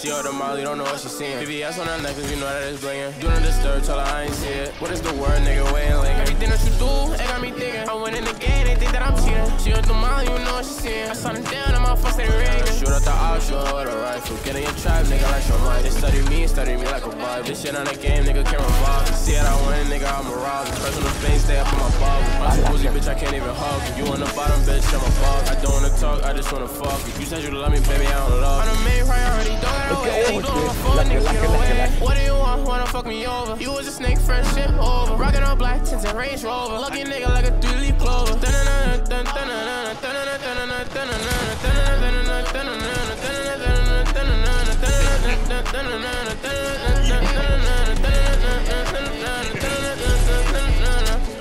She the molly, don't know what she seeing. VVS on her necklace, you know that it's blinging. Do not disturb, tell her I ain't see it. What is the word, nigga? Waiting like everything that you do, it got me thinking. I went in the game, they think that I'm cheating. She the molly, you know what she seeing. I saw them down, and my fuck steady ringing. Shoot out the option with a rifle. Get in your trap, nigga, like your mind. They study me, study me like a vibe. This shit on the game, nigga, can't revolve. See it, I win, nigga, I'm a rob. Personal space, stay up in my bubble. I'm too boozy, bitch, I can't even hug you. You on the bottom, bitch, I'm above. I don't wanna talk, I just wanna fuck you. You said you love me, baby, I don't love you. I'm the main priority, don't get away. You don't wanna fuck, nigga, get away. What do you want? Wanna fuck me over? You was a snake, friendship over. Rockin' on black tints and Range Rover. Lucky nigga like a three-leaf clover.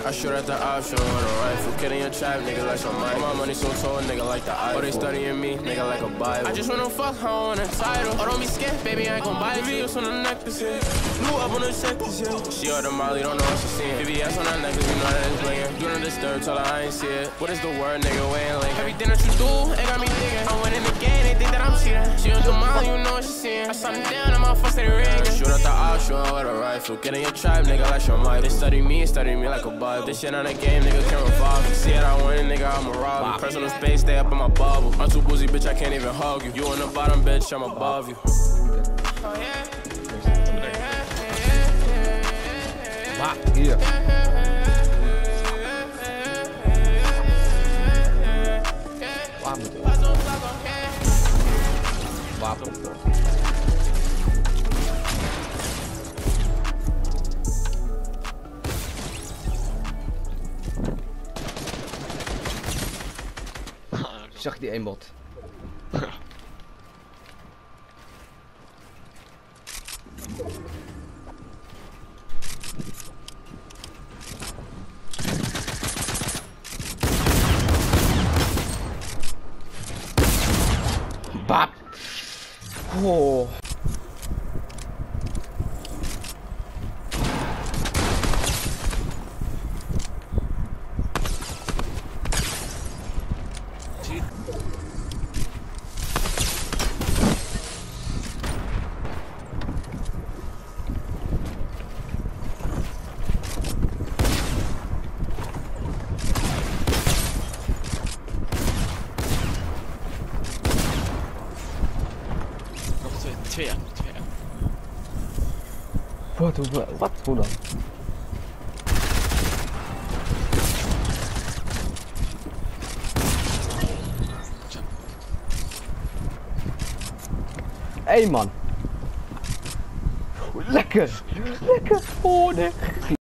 I shoot at the option with a rifle. Kidding your trap, nigga, like some mic. My money so tall, nigga, like the eye. Oh, they studying me, nigga, like a Bible. I just wanna fuck, I don't want a title. Oh, don't be scared, baby, I ain't gon' buy it. videos on the necklace, yeah. Blew up on the sectors, yeah. She on the molly, don't know what she seeing. VVS on her necklace, you know that it's blinging. Do not disturb, tell her I ain't see it. What is the word, nigga, waiting like Everything that you do, it got me thinking. I went in the game, they think that I'm cheating. She on the molly, you know what she seeing. I saw them down, and my fuck steady ringing. Shoot at the option with a rifle. Get in your tribe, nigga, like your mic. They study me, study me like a Bible. This shit on the game, nigga, can't revolve. See it, I win, nigga, I'm a robber. Personal space, stay up in my bubble. I'm too boozy, bitch, I can't even hug you. You on the bottom, bitch, I'm above you. Hier. Waar moet ik? Wapen. Zag die eenbot? Bap! Oh. fair, not Wat What, hey man. Lekker. Lekker. Oh nee.